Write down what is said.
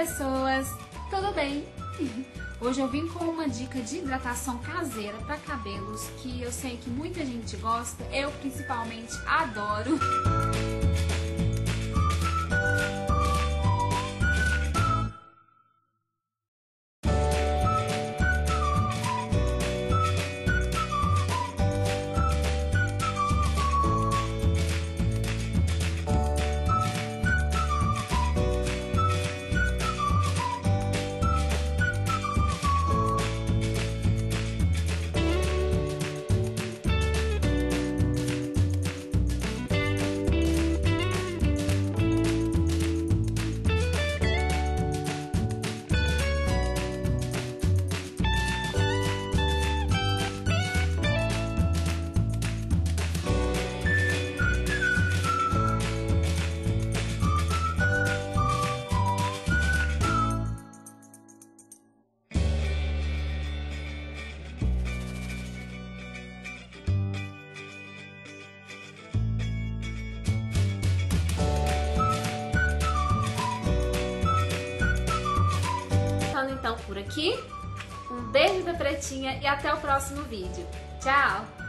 pessoas, tudo bem? Hoje eu vim com uma dica de hidratação caseira para cabelos que eu sei que muita gente gosta, eu principalmente adoro. Por aqui. Um beijo da Pretinha e até o próximo vídeo. Tchau!